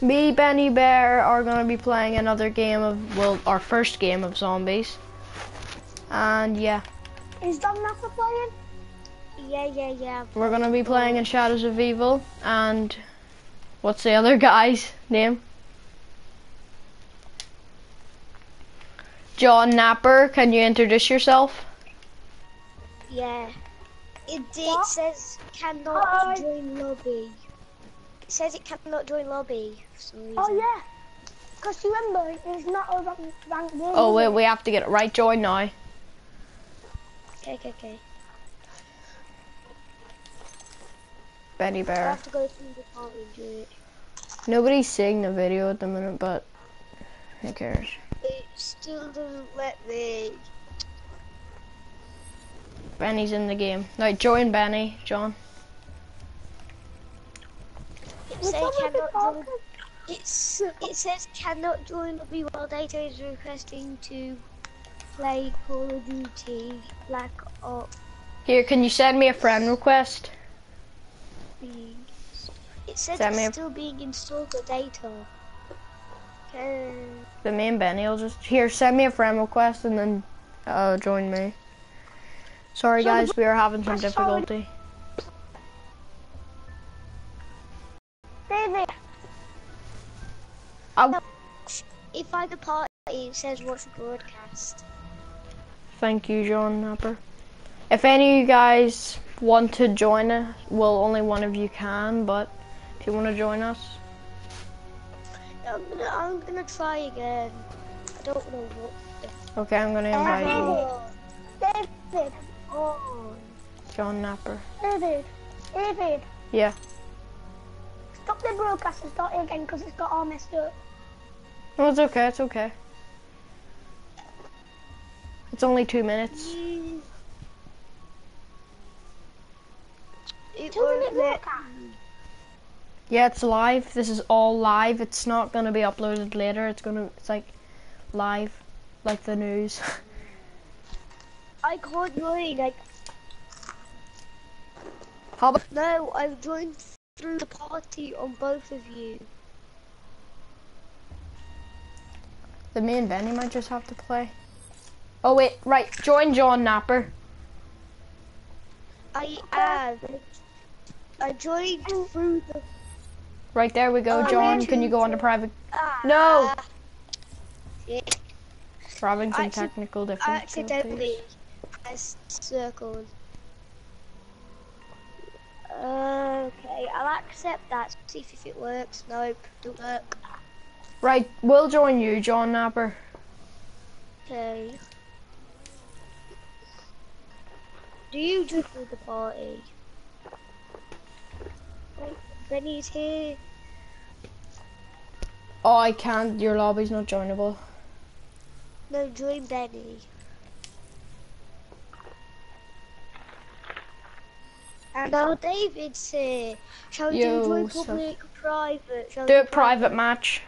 me, Benny Bear, are gonna be playing another game of, well, our first game of zombies. And yeah, Is Dom not playing? Yeah, yeah, yeah. we're gonna be playing in Shadows of Evil. And what's the other guy's name? John Napper, can you introduce yourself? Yeah. It, it says cannot Hi. join lobby. It says it cannot join lobby for some reason. Oh yeah. Because you remember, it's not a rank, rank game. Oh wait, we have to get it right. Join now. Okay, okay, okay. Benny I Bear. have to go through the party and do it. Nobody's seeing the video at the minute, but who cares? It still doesn't let me. Benny's in the game. Right, join Benny, John. It We're says cannot join. It's it says cannot join lobby while data is requesting to play Call of Duty Black Ops. Here, can you send me a friend request? It says Send me it's a- still being installed the data. Okay. The me and Benny will just here send me a friend request and then uh, join me. Sorry guys, we are having some I'm David, Oh, If I depart, it says watch broadcast. thank you, John Napper. If any of you guys want to join us, well, only one of you can, but if you want to join us, I'm gonna, I'm gonna try again. I don't know what. Okay, I'm gonna invite you, oh, David, oh. John Napper. David, David. Yeah. Stop the broadcast and start it again because it's got all messed up. No, it's okay, it's okay. It's only two minutes. Mm. It Two won't minute broadcast. Yeah, it's live. This is all live. It's not gonna be uploaded later. It's gonna, it's like live, like the news. I can't join. Like How about? no, I've joined through the party on both of you. The me and Benny might just have to play. Oh wait, right. Join John Napper. I have. I joined through the. Right there we go, Oh, John. Can you go on to private? Ah, No. Shit. We're having I acci- technical I difficulties. Accidentally pressed circle. Okay, I'll accept that. See if it works. Nope, don't work. Right, we'll join you, John Napper. Okay. Do you join through the party? Wait, Benny's here. Oh, I can't. Your lobby's not joinable. No, join Benny. And now David's here. Shall we Yo, do join so- public, private? Shall Do a private match.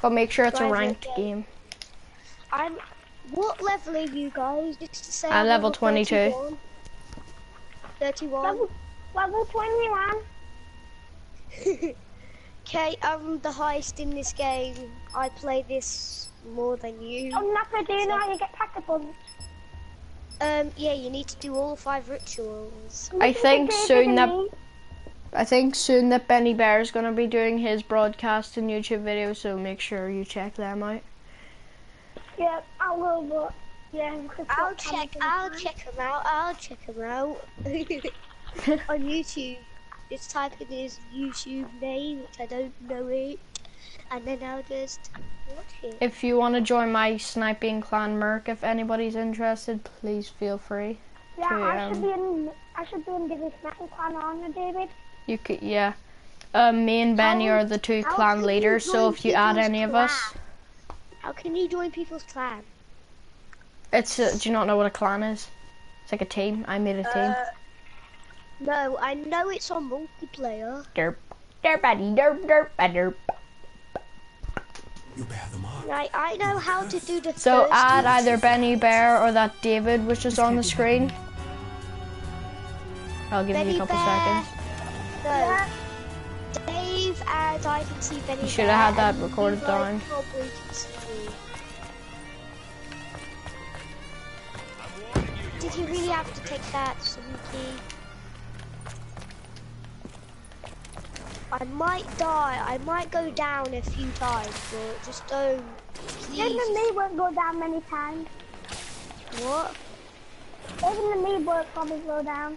But make sure it's a ranked game. game. I'm. What level are you guys? Just to say. Uh, I'm level 32. 22. 31. Level, level 21. Okay, I'm the highest in this game. I play this more than you. I'm not going to do how you get pack a punch. Um, yeah, you need to do all five rituals. I think David soon that. I think soon that Benny Bear is gonna be doing his broadcast and YouTube videos, so make sure you check them out. Yeah, I will, but yeah. I'll what check. time I'll is check them out. I'll check them out on YouTube. Just type in his YouTube name, which I don't know it, and then I'll just. If you want to join my sniping clan Merc, if anybody's interested, please feel free. Yeah, to, I should um, be in. I should be in the Metal Clan on David. You could, yeah. Um, me and Benny How- are the two clan leaders, so if you add any of us. How can you join people's clan? it's. Uh, do you not know what a clan is? It's like a team. I made a team. Uh, no, I know it's on multiplayer. derp, derp, derp, derp, a derp. You bear the mark. Right, I know how to do the So first add either Benny Bear or that David, which is on the screen. I'll give you a couple Bear. seconds. No. Dave and I can see Benny. You should have had that recorded you down. probably can see me. Did you really have to take that, Suzuki? I might die. I might go down a few times, but just don't. Even Please. the me won't go down many times. What? Even the me won't probably go down.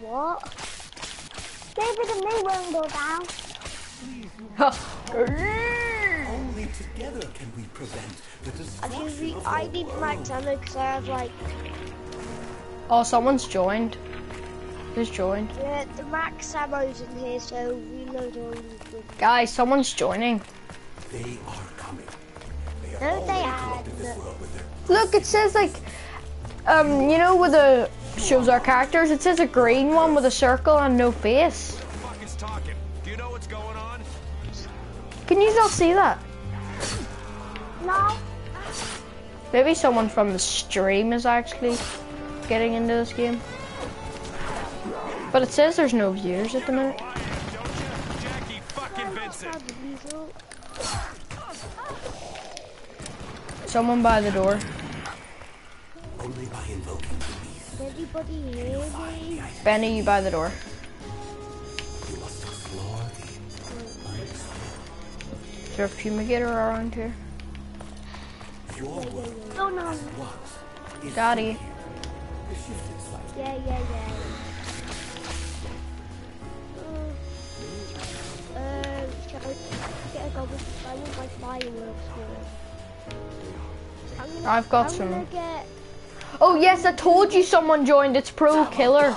What? Even the me won't go down. Only together can we prevent the I destruction think we, I need world. max ammo because I have like oh, someone's joined. Who's joined? yeah, the max ammo's in here, so reload all good. Guys, someone's joining. They are coming. They have No, they already aren't. corrupted this world with their Look, it says like, um, you know, where the shows our characters. It says a green one with a circle and no face. fuck is talking? Do you know what's going on? Can you not see that? No. Maybe someone from the stream is actually getting into this game. But it says there's no viewers at the minute. I am, don't you? Jackie fucking Vincent. Have the weasel. Someone by the door. only by invoking the beast. Can Anybody hear me? Benny, you by the door. We must explore the. Is there a fumigator around here? Oh no. Daddy. here. It shifted slightly. Yeah, yeah, yeah. Get a gobble? I want my fireworks for I'm gonna, I've got I'm some. gonna get. Oh yes, I told you someone joined. It's Pro Killer.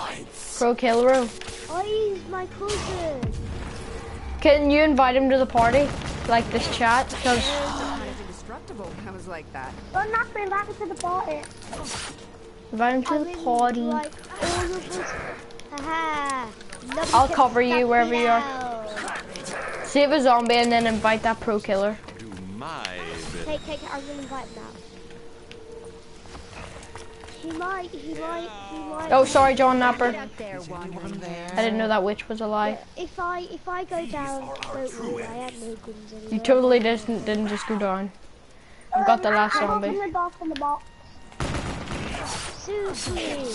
Pro Killer. Oh, he's my cousin. Can you invite him to the party? Like this chat? Because indestructible. I was like that. Don't not be invited to the party. invite him to I'm the in, party. Like all of us. Haha. Nobody I'll cover you wherever you are. Now. Save a zombie and then invite that Pro Killer. Do my bit. Take, take. I'm gonna invite him now. He might. He might. He might. Oh, sorry, John Napper. There. I didn't know that witch was alive. If I if I go down, don't worry, I have no guns anymore. You totally didn't didn't just go down. I've got the last I zombie. opened the door from the box. Susie,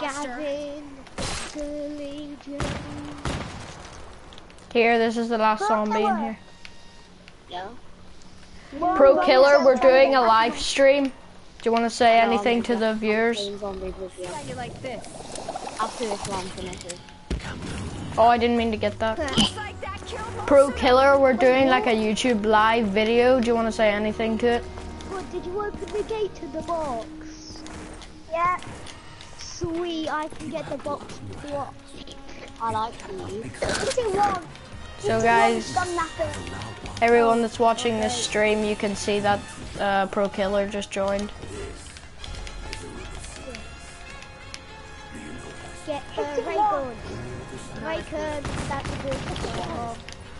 Gavin, Sterling, Jones. Here, this is the last zombie in here. Well, Pro well, Killer, we're doing a live stream. Do you want to say anything to the viewers? Kind of like this. After this one finishes. Oh, I didn't mean to get that. Like that Pro Killer, we're doing like a YouTube live video. Do you want to say anything to it? What, did you open the gate to the box? Yeah. Sweet, I can get the box blocked. I like these. If you want, So guys, everyone that's watching this stream, you can see that uh, Pro Killer just joined. Get the ray gun. Ray gun, that's a good job.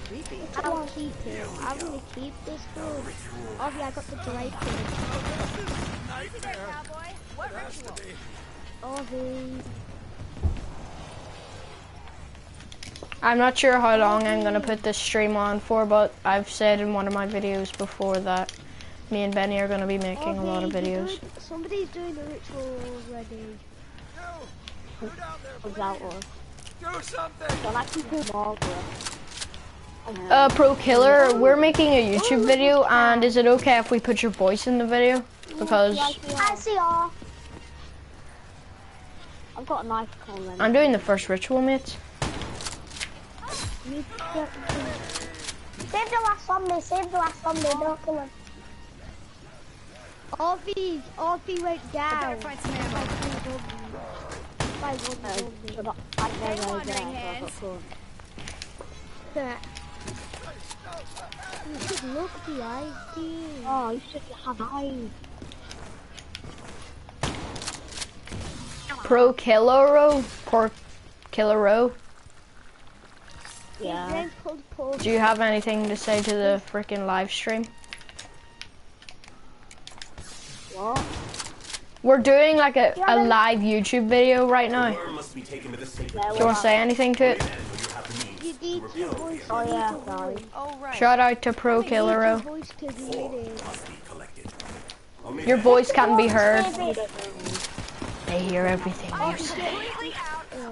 creepy. I'll keep it. I'm gonna keep this gun. Oh yeah, I got the Drake gun. There, cowboy. What ritual? Oh, hey. I'm not sure how long I'm gonna put this stream on for, but I've said in one of my videos before that me and Benny are gonna be making a lot of videos. doing- Somebody's doing the ritual already. Was that one? Do something! I like to do Margaret. Uh, Pro Killer, we're making a YouTube video, and is it okay if we put your voice in the video? Because I see all. I've got a knife coming. I'm doing the first ritual, mates. You get Save the last zombie. Save the last zombie. Don't kill him. Orphe, Orphe went down. Better find some ammo. By one should I- I don't Hey, know wandering where I hands. got caught. You should look behind you. Oh, you should have eyes. Pro Killer, Pro Killer. His Yeah. name's called Paul. Do you have anything to say to the freaking live stream? What? We're doing like a, a live YouTube video right now. Worm must be taken to the sacred Yeah, Do you want to say anything to it? land of You need your voice. Oh, yeah, your sorry. voice. Oh, right. Shout out to Pro oh, You Killer your voice to be in it. Your voice can't be heard. They hear everything oh, you say.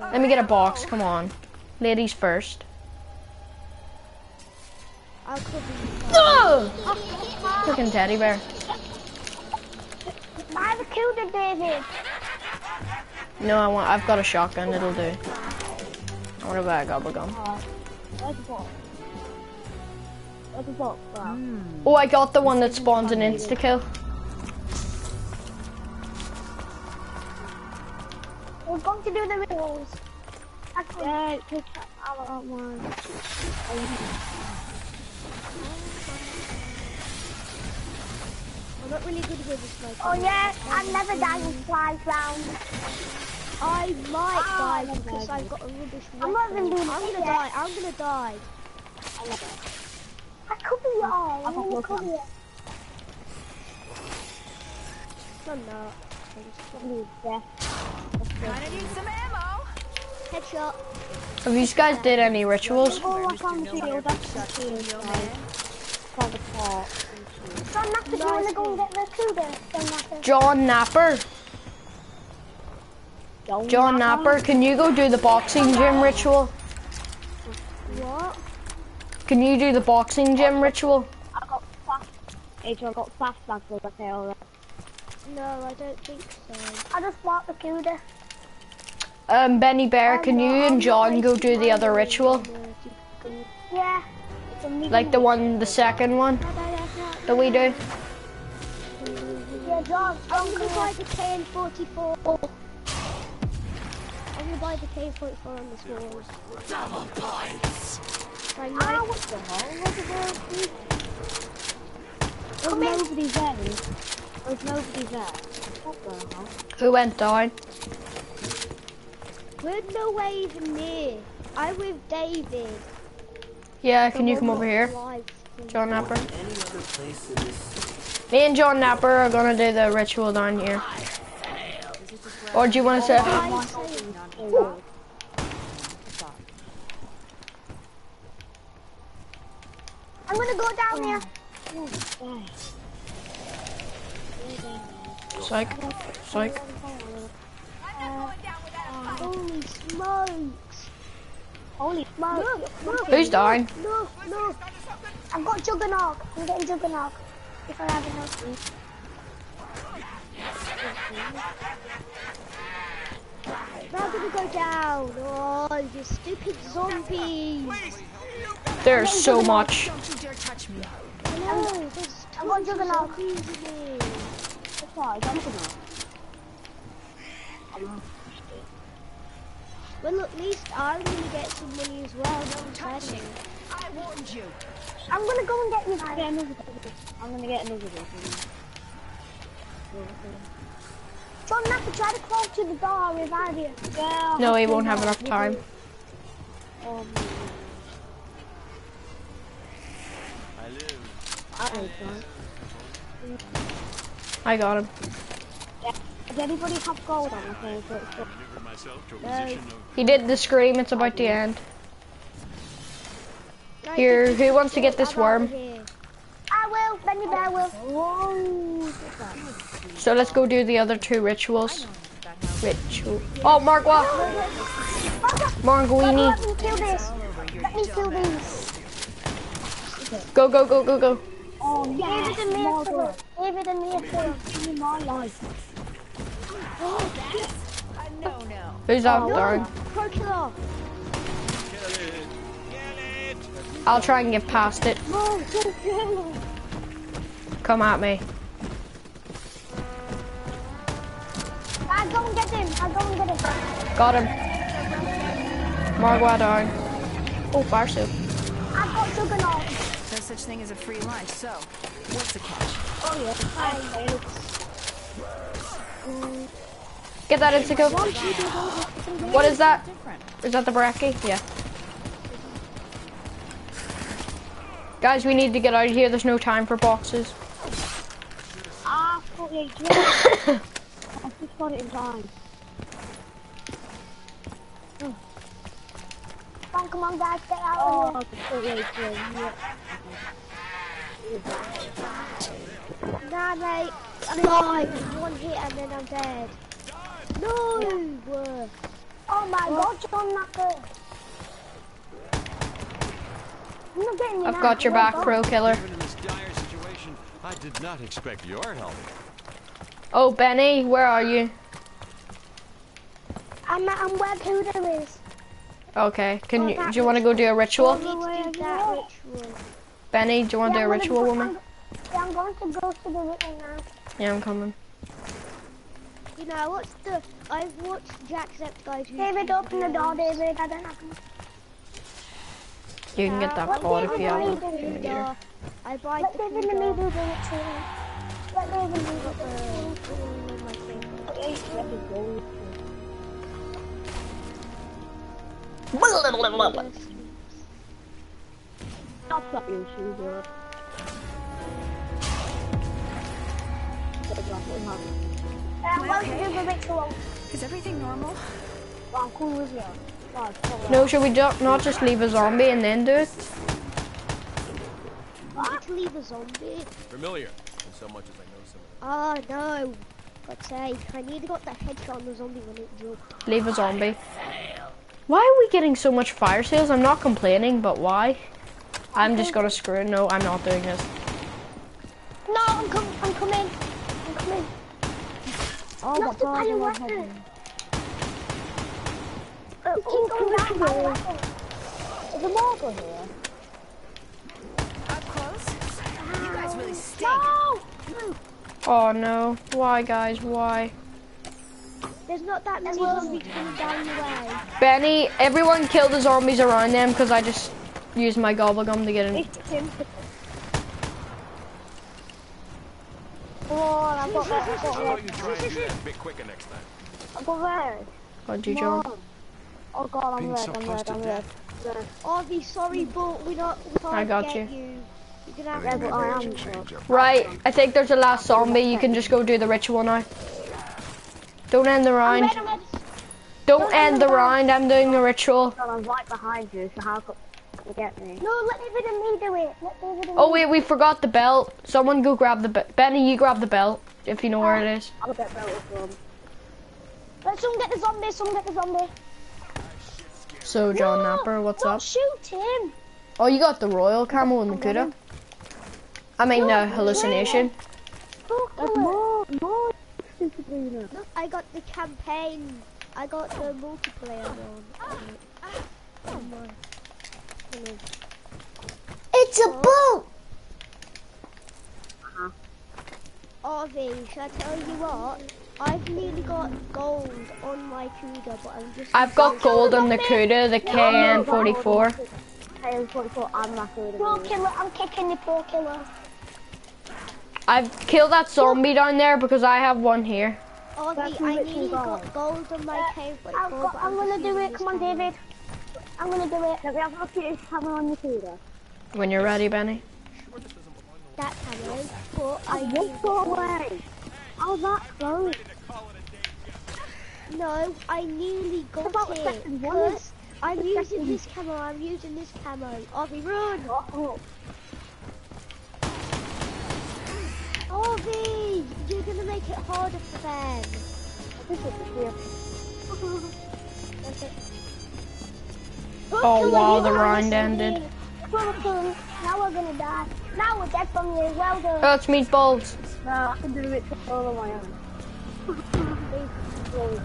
Let me get a box, come on. Ladies first. I'll cover you. Oh! Looking teddy bear. buy the cooler, David. No, I want. I've got a shotgun. It'll do. I want to buy a gobble gum. Where's the box? Where's the box. Hmm. Oh, I got the one that spawns an insta kill. We're going to do the rituals. That's good. Yeah, just I don't mind. Not really good with this sniper. Oh yeah, I've never died in five rounds. I might Ah, die because I've got a rubbish I'm not even weapon. doing I'm gonna yet. die. I'm gonna die. I cover you all. I'm got gonna one. cover you. No, I'm. Yeah. Kinda need some ammo. Headshot. Have you guys did any rituals? Oh, I can't feel that's the John Napper, do you want to go and get the cooler? John Napper. John Napper. Don't John Napper, can you go do the boxing gym ritual? What? Can you do the boxing gym ritual? I got fast. Adrian, I got fast back with the tail. No, I don't think so. I just bought the cooler. Um, Benny Bear, can you and John go do the other ritual? Yeah. Like the one, the second one that we do? Yeah, John. I'm John, gonna come buy here. the KN44. I'm gonna buy the KN44 on this wall. Double points. I Ah, might. what the hell? What the hell? There's nobody there. There's nobody there. What the hell? Who went down? We're nowhere even near. I'm with David. Yeah, can you come over here, Live. John Napper? Any other place in this city? Me and John Napper are gonna do the ritual down here. Or do you want to say? I'm I'm gonna go down there. Psych, psych. I'm not going down without a fight. Holy smokes! Holy smoke. Look, look, Who's dying? look, look. I've got Juggernaut. I'm getting Juggernaut. If I have enough. Now I'm gonna go down. Oh, you stupid zombies! There's so much. Don't you dare touch me. No, there's I want tons of Juggernaut. zombies in here. That's why I'm gonna. Well, at least I'm gonna get some money as well. Don't touch me. I warned you. I'm gonna go and get you guys. Get another one. I'm gonna get another one. John Napper, try to crawl to the door. I'll revive you. Yeah. No, he won't have enough time. Um, I live. I don't know. I got him. Does anybody have gold on the thing? So it's Maneuver myself to a position of He did the scream. It's about to end. Right, Here, who wants to get this I'm out of worm? I will. Benny Bear will. Whoa. So let's go do the other two rituals. Ritual. Oh, Margwa. Marguini. Let me kill this. Let me kill these. Go, go, go, go, go. Oh, yeah. David and me are kill David and me are kill Give me my life. Oh, A no-no. Who's out there? Pro I'll try and get past it. No, don't kill him. Come at me. I'll go and get him. I'll go and get him. Got him. Margwa down. Oh, fire soup. I've got Juggernaut. No such thing as a free lunch, so what's the catch? Oh, yeah. Get that Insico. What is that? Different. Is that the Baraki? Yeah. Guys, we need to get out of here. There's no time for boxes. Ah, 48 drones. I just got it in time. Don't come on guys, get out Oh, of the footway thing. Yeah. Nah, mate. I'm like one hit and then I'm dead. No! here. Oh my god, John Knuckle. I'm not getting you I've got your back, God. pro killer. Even in this dire situation, I did not expect your help. Oh, Benny, where are you? I'm, I'm um, where Kuda is. Okay, can Oh, you, do you want to go do a ritual? need to do that ritual. Benny, do you want to do a I'm gonna ritual go- with? I'm- Yeah, I'm going to go to the ritual now. Yeah, I'm coming. You know, I watched the, I've watched Jacksepticeye's David, open the door, David. I don't have to. You can get that card if you have are it. doing? Give me. I buy Let the David and me food do the ritual. Let David and me do the ritual. on my thing. Let me go. That's not your shoe, bro. I'm going to do the ritual. Is everything normal? I'm cool with you. It's so No, should we do, not just leave a zombie and then do it? I leave a zombie. Familiar, in so much as I know some Oh ah, no. God's sake, I need to got the headshot on the zombie when it dropped. Leave a zombie. Why are we getting so much fire sales? I'm not complaining, but why? I'm just gonna screw it. No, I'm not doing this. No, I'm, com- I'm coming. I'm coming. Oh, Not but the God, pile I of love weapons. heaven. Uh, keep going down, pile of weapons. Is the marble here? Up close? You guys really stink. No! Oh no. Why, guys? Why? There's not that many zombies coming down the way. Benny, everyone kill the zombies around them because I just used my gobble gum to get in. It's him. Come on, I've got that. I've got How about that. you try and that a bit quicker next? I've got that. Oh, you, Come John? on. Oh god, I'm Being red, so I'm close red, I'm red. red. Oh, Avi, sorry, but we're not. We can't I got get you. you. You're gonna have Yeah, to. I am. Right, I think there's a last zombie. You can just go do the ritual now. Don't end the I'm round. red, I'm red. Don't end the round. I'm doing the ritual. God, I'm right behind you, so how could you get me? No, let David and me do it. Let David and Oh wait, we forgot the belt. Someone go grab the belt. Benny, you grab the belt if you know where it oh, is. I'll get belted from. Let someone get the zombie, someone get the zombie. So John No, Napper, what's don't up? shoot him. Oh, you got the royal Camel and the Kuda. I mean the hallucination. Fuck There's it. more, more. Look, I got the campaign. I got the multiplayer one. On. Come on. It's a boat. Uh-huh. Avi, should I tell you what? I've nearly got gold on my Kuda, but I'm just. I've got gold on the Kuda, the KN44. Hey, 44, I'm not good Pro killer, I'm kicking the pro killer. I've killed that zombie down there because I have one here. Avi, That's I rich nearly got gold. gold on my K44, I'm, I'm gonna do it. Come on. David. I'm gonna do it. Let me have a look at his camera on the computer. When you're ready, Benny. That camera, but I I nearly walked all the way. How that close? No, I nearly got about it. second one? 'cause I'm using this camera, I'm using this camo. Avi, run! Oh, Avi! You're gonna make it harder for them. this is weird. Pro Oh, killer, wow, the got round ended. again. Pro killer. Now we're gonna die. Now we're dead from you. Well done. Oh, it's meatballs. No, I can do it all on my own. Really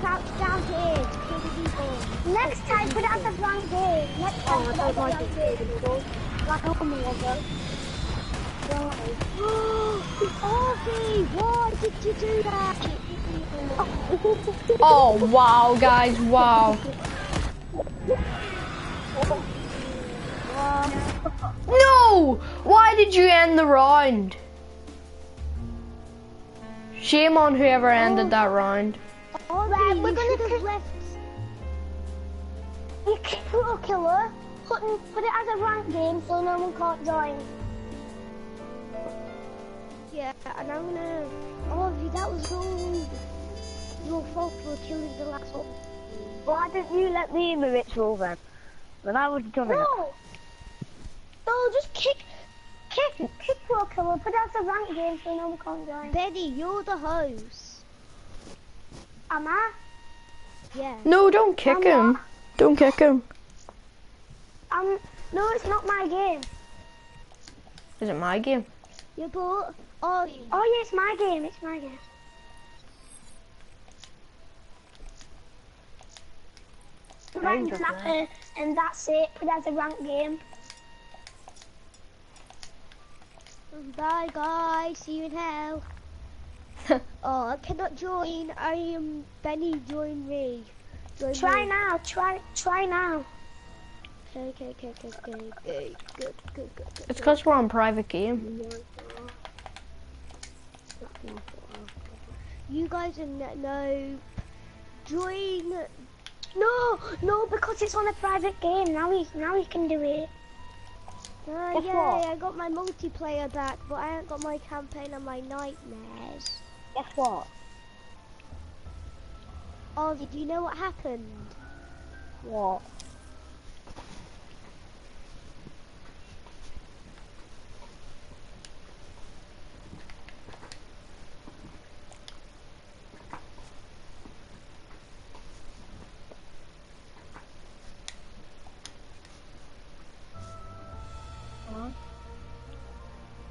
crouch down here kill the people. Next time, put out the blind. Next time, put out the like blind it. game. It goes like a woman will go. Why did you do that? Oh, wow, guys, wow. No! Why did you end the round? Shame on whoever ended that round. Avi, Right, we're gonna do have kill- left. You kill pro killer. Put, put it as a rank game so no one can't join. Yeah, and I'm gonna. Avi, that was all your fault for killing the last one. Why didn't you let me in the ritual then? Then I would have done it. No. No, just kick, kick, kick Pro Killer, but that's a rank game, so no one can't join. Benny, you're the host. Am I? Yeah. No, don't kick I'm him. not. Don't kick him. Um, no, it's not my game. Is it my game? You bought. Oh. Oh yeah, it's my game. It's my game. Rank Dangerous, snapper, and that's it. But that's a rank game. Bye, guys. See you in hell. oh, I cannot join. I am Benny. Join me. Join Try me. now. Try, try now. Okay, okay, okay, okay, okay, okay. Good, good, good, good. It's because we're on private game. You guys are no. no. Join. No, no, because it's on a private game. Now we, now we can do it. Uh, Guess yay, what? I got my multiplayer back, but I haven't got my campaign and my nightmares. Guess what? Oh, do you know what happened? What?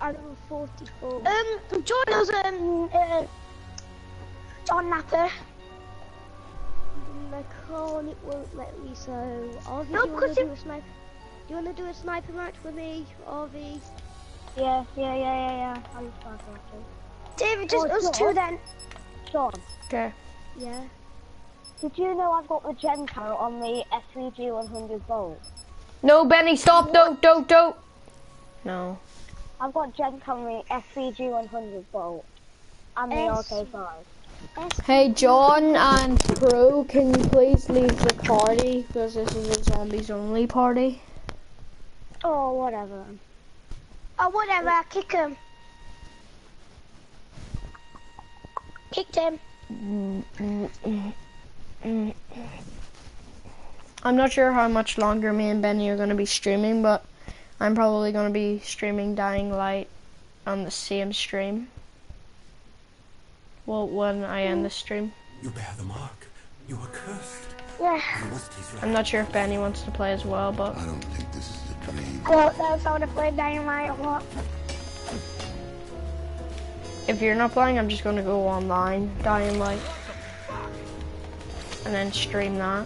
I'm level 44. Um, join us, um, uh, John Napper. I can't, it won't let me, so... Arvi, No, do you want to do it- a sniper? Do you want to do a sniper match with me, Arvi? Yeah, yeah, yeah, yeah, yeah. I was fine actually. David, just Oh, us two then. Sean, Okay. Yeah. did you know I've got the gen count on the SVG 100 volt? No, Benny, stop. Don't, don't, don't. No. I've got gen count on the SVG 100 volt and the S- RK5. Hey, John and Pro, can you please leave the party? Because this is a zombies only party. Oh, whatever. Oh, whatever, kick him. Kicked him. I'm not sure how much longer me and Benny are going to be streaming, but I'm probably going to be streaming Dying Light on the same stream. Well, when I end the stream. You bear the mark. You are cursed. Yeah. You must taste I'm not sure if Benny wants to play as well, but I don't think this is a dream. Well, that's how to play Dynamite or what? if you're not playing, I'm just going to go online, Dying Light, and then stream that.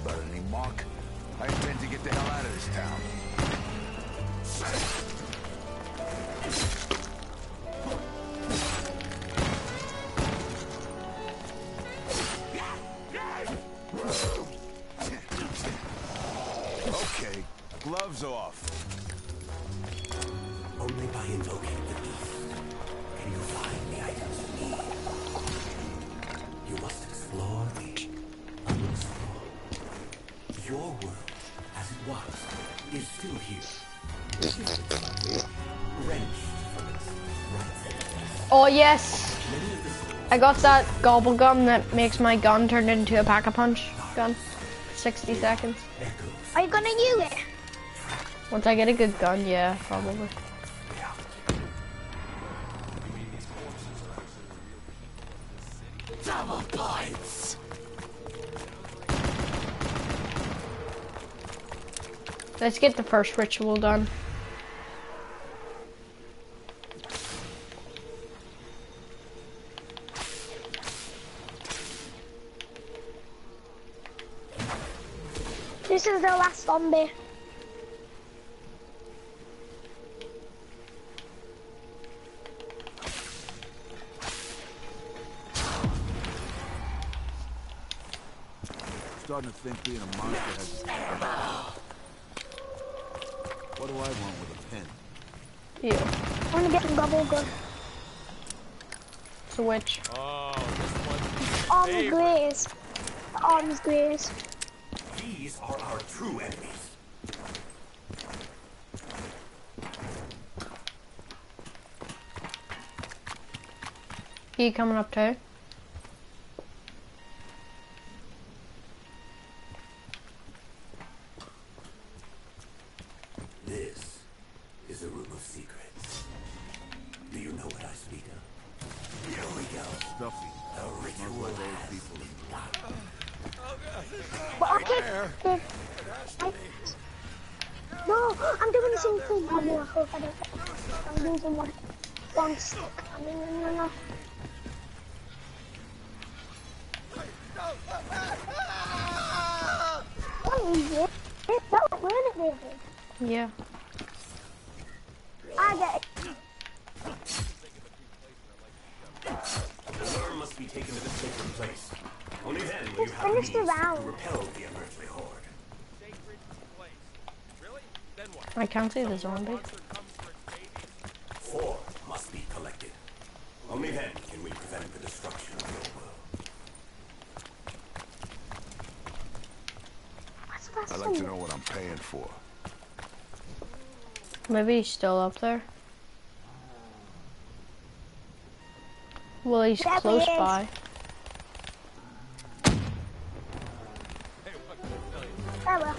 yes! I got that gobble gum that makes my gun turn into a pack-a-punch gun. 60 seconds. echoes. Are you gonna use it? Once I get a good gun, yeah, probably. Double points! Let's get the first ritual done. This is the last zombie. starting to think being a monster has. What do I want with a pen? You. I want to get some bubble gum. Switch. Oh, this one's Arms graze. Arms graze. These are our true enemies. He coming up too. I'll do a hook. I don't. I'm doing some one. One stick. I mean, no, no, no. What is it? That was really David. Yeah. I get it. The worm must be taken to the sacred place. Only then will you have finish means to repel the unearthly horde. sacred place. Really? Then what? I can't see the zombie. Monster comes for its baby. Four must be collected. Only then can we prevent the destruction of your world. I'd like to know what I'm paying for. Maybe he's still up there. Well, he's There he close is. by. Oh well.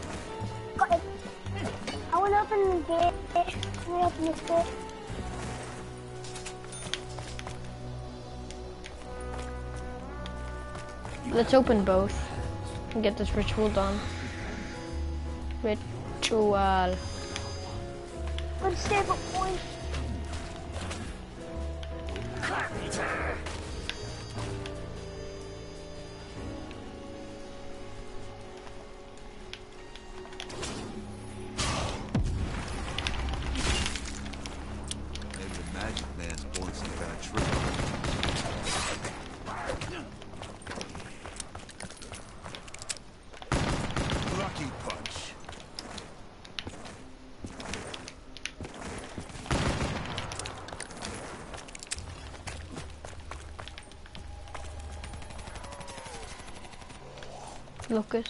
Got it. I want to open the gate. Can open this gate? Let's open both and get this ritual done. Ritual. Good save up point. Lucas.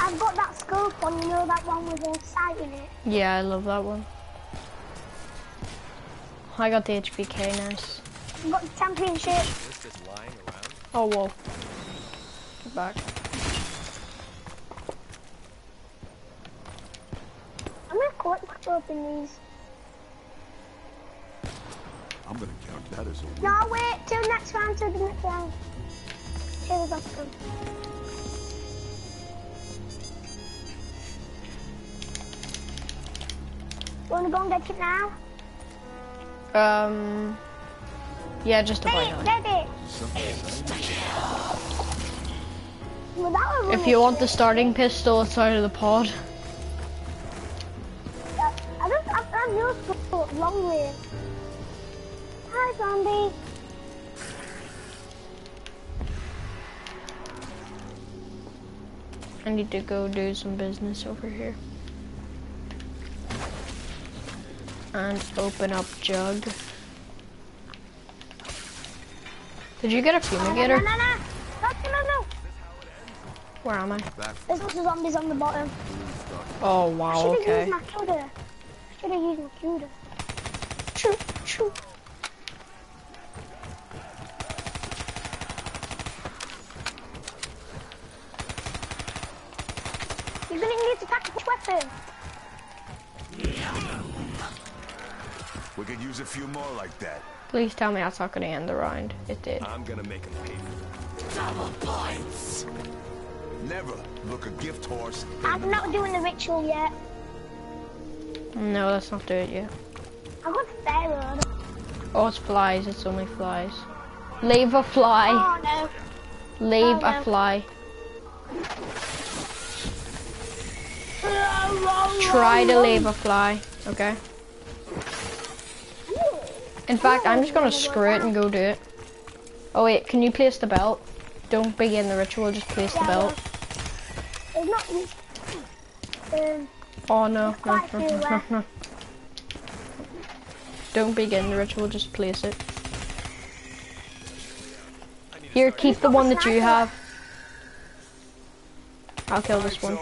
I've got that scope on, you know, that one with the sight in it. Yeah, I love that one. I got the HBK nice. I've got the championship. This just lying around. Oh, whoa. Get back. I'm gonna collect my scope in these. I'm gonna count that as a win. No, wait, till next round, till the next round. Till the next wanna go and get it now? Um. Yeah, just it, now. get it! Well, If you want the starting pistol, it's out of the pod. I don't, I, I know scope, long way. Hi, zombie. I need to go do some business over here. And open up jug. Did you get a no, fumigator? no, no. No, no, no, no. Where am I? There's lots of zombies on the bottom. Oh wow, Should have okay. used my cutter. Should have used my cutter. True, true. You're gonna need to pack which weapon. We could use a few more like that. Please tell me that's not gonna end the round. It did. I'm gonna make him pay for Double points. Never look a gift horse. I'm not doing the ritual yet. No, let's not do it yet. I got Pharaoh. Oh, it's flies. It's only flies. Leave a fly. Oh no. Leave oh, a no. fly. Oh, oh, oh. try to leave a fly, okay? In fact, I'm just gonna screw it and go do it. Oh wait, can you place the belt? Don't begin the ritual, just place the belt. It's not. Um, Oh no, no, no, no, no, no. Don't begin the ritual, just place it. Here, keep the one that you have. I'll kill this one.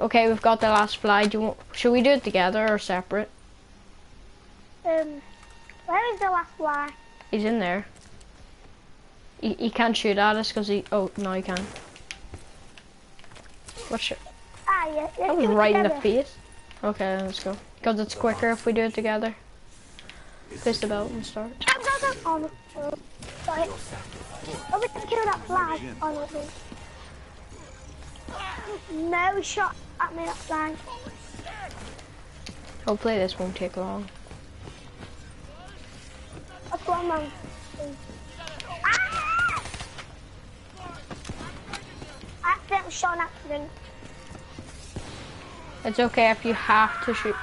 Okay, we've got the last fly. Do you want, should we do it together or separate? um, where is the last fly? He's in there. He, he can't shoot at us because he. Oh, no, he can. What's your, Ah, yeah. That was right in the face. Okay, let's go. Because it's quicker if we do it together. Place the belt and start. Go, go, go. Oh, no. Oh, sorry. Oh, we can kill that fly. Oh, no, shot at me, that fly. Hopefully this won't take long. That's one man. Ah! I accidentally shot an accident. It's okay if you have to shoot.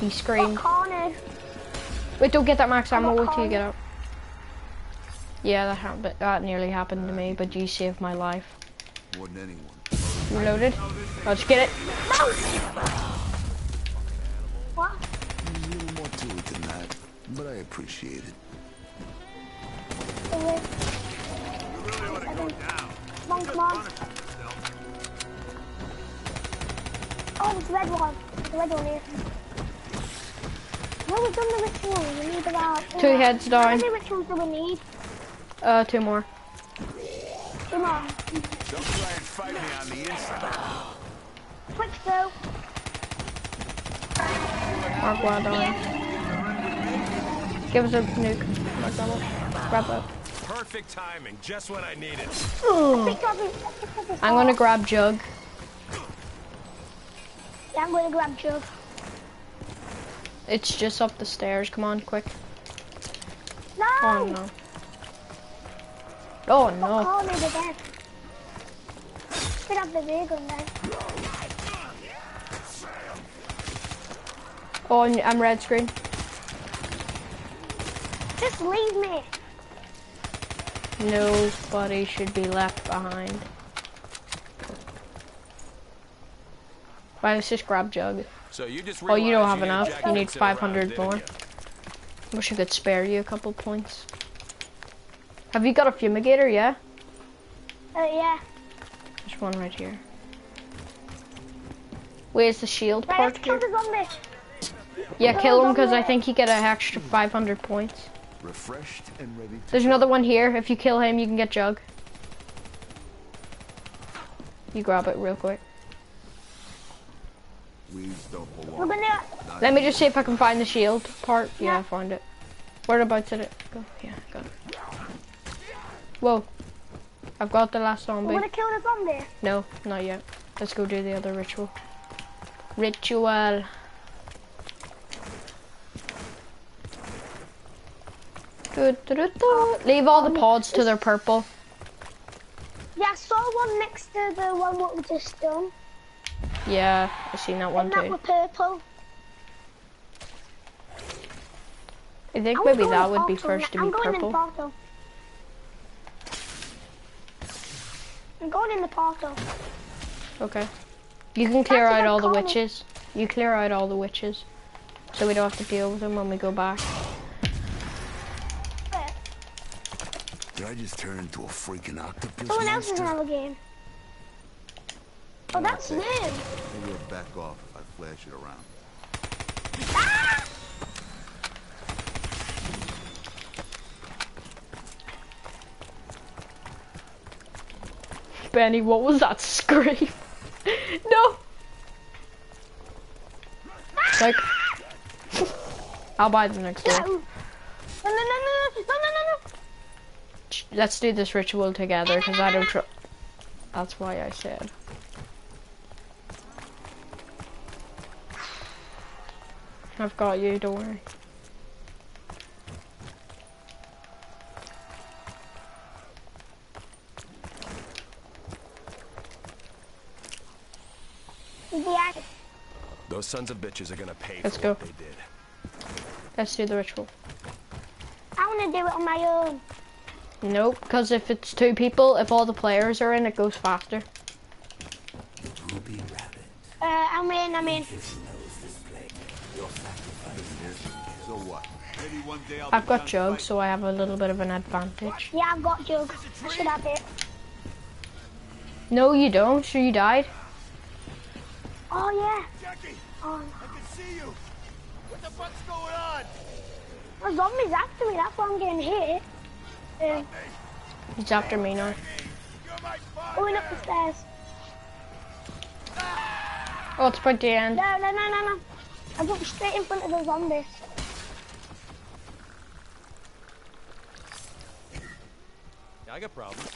He Got screamed. cornered. Wait, don't get that max ammo. got Wait till you get out. Yeah, that happened. That nearly happened to me, but you saved my life. More than anyone. Reloaded. Let's get it. What? There's a little more to it than that, but I appreciate it. Come on, come on. Oh, it's red one. The red one here. No, we've done the ritual. We need about... Two heads How many rituals do we need? Uh, two more. Come on. Don't try and fight me on the inside. Quick go. Mark one down. Give us a nuke. Mark double. Grab that. Perfect timing, just when I need it. Pick up his, pick up his I'm gonna grab Jug. Yeah, I'm gonna grab Jug. It's just up the stairs. Come on, quick. No! Oh no. Oh no. Call me the death. Pick up the vehicle then. Oh, I'm red screen. Just leave me. Nobody should be left behind. Right, let's just grab Jug. So you just Oh, you don't have need a enough. jacket You need sit around, 500 more. you? Wish I could spare you a couple points. Have you got a fumigator? Yeah? Uh, yeah. There's one right here. Where's the shield Right, part let's kill here? the. Yeah, kill him because I think you get an extra 500 points. Refreshed and ready to There's another one here. If you kill him, you can get Jug. You grab it real quick. Weeds don't We're Let me just see if I can find the shield part. Yeah, I found it. Whereabouts did it go? Yeah, got it. Whoa. I've got the last We're zombie. gonna kill the zombie. No, not yet. Let's go do the other ritual. Ritual. Leave all the pods to their purple. Yeah, I saw one next to the one what we just done. Yeah, I seen that one that too. were purple. I think I'm maybe that would be first to be I'm going in purple. portal. I'm going in the portal. Okay. You can clear That's out all the witches. You clear out all the witches. So we don't have to deal with them when we go back. Did I just turn into a freaking octopus Someone else is monster? another game. Oh, that's new. Maybe I'll back off if I flash it around. Ah! Benny, what was that scream? no! Like, I'll buy the next No. No, no, no, no, no, no, no, no. Sh- Let's do this ritual together, because I don't tr- That's why I said. I've got you, don't worry. Those sons of bitches are gonna pay Let's for go. what they did. Let's do the ritual. I want to do it on my own. Nope, because if it's two people, if all the players are in, it goes faster. Ruby Rabbit. Uh, I'm in, I'm in. She knows this place. Your sacrifice. So what? Maybe one day I'll I've got done Jug, so I have a little bit of an advantage. Yeah, I've got Jug. I should have it. No, you don't. Sure, you died. Oh, yeah. Jackie, Oh, I can see you. What the fuck's going on? no. The zombies after me, that's why I'm getting hit. Uh, He's after me now. You're my father. going up the stairs. Oh, it's about the end. No, no, no, no, no. I jumped straight in front of the zombies. Yeah, I got problems.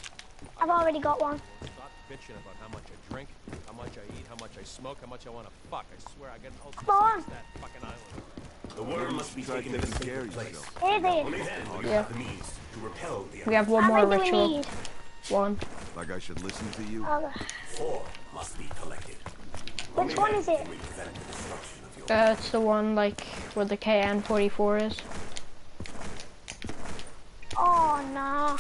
I've already got one. Stop bitching about how much I drink, how much I eat, how much I smoke, how much I want to fuck. I swear I get an ulcer Come on. that fucking island. The worm must be Try taken to taking the care sacred of place. yourself. Here they Only then will you Yeah. have the means to repel the We have one How more many ritual. need? One. Like I should listen to you? Uh, Four must be collected. which one is it? We prevent the of your Uh, it's the one like where the KN44 is. Oh, no.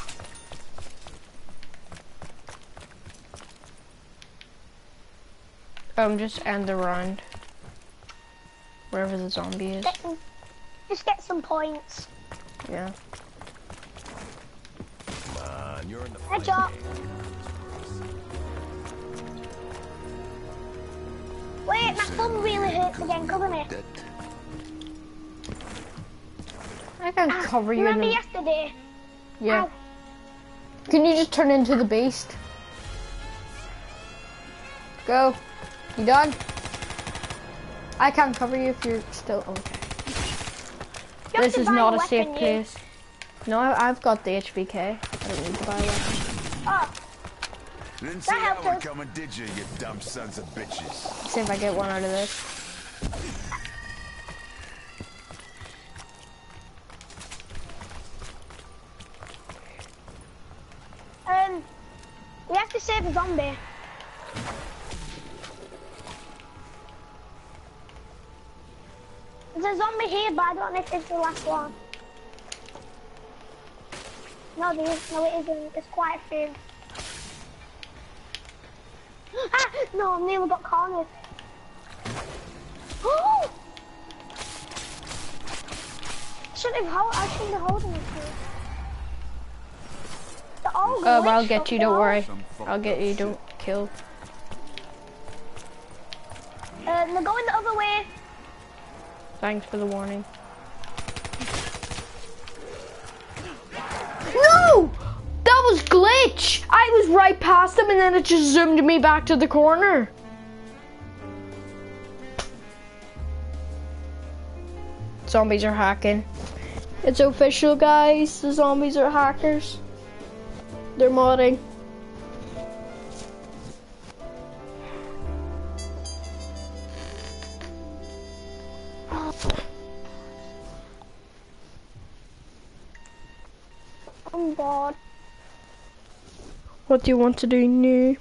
Um, just end the round. Wherever the zombie is. Get some, just get some points. Yeah. Come on, you're in the Good fight Wait, my thumb really hurts again, cover me. That I can ah, cover you in Remember the... yesterday? Yeah. Ow. Can you just turn into the beast? Go. You done? I can't cover you if you're still okay. You This is not a weapon, safe you. place. No, I- I've got the HVK. I don't need to buy one. Oh, didn't see That that one coming, did you, you dumb sons of bitches? See if I get one out of this. um, we have to save a zombie. There's a zombie here, but I don't know if it's the last one. No, there is. No, it isn't. It's quite a few. ah, no, I nearly got cornered. Oh! Shouldn't have hold. I shouldn't have holding it. here. They're all Um, I'll get you, don't worry. I'll get you, don't kill. Uh, they're going the other way. Thanks for the warning. Glitch! I was right past them and then it just zoomed me back to the corner. Zombies are hacking. It's official, guys. The zombies are hackers. They're modding. What do you want to do new?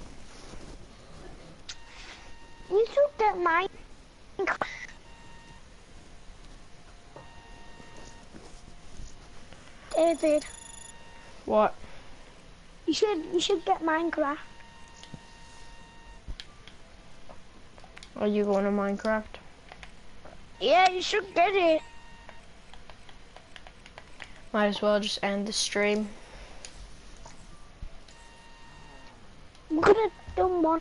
You should get mine. David, What? you should you should get Minecraft. Are you going to Minecraft? Yeah, you should get it. Might as well just end the stream. I'm gonna one.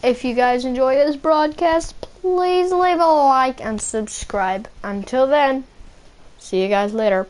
If you guys enjoy this broadcast, please leave a like and subscribe. Until then, see you guys later.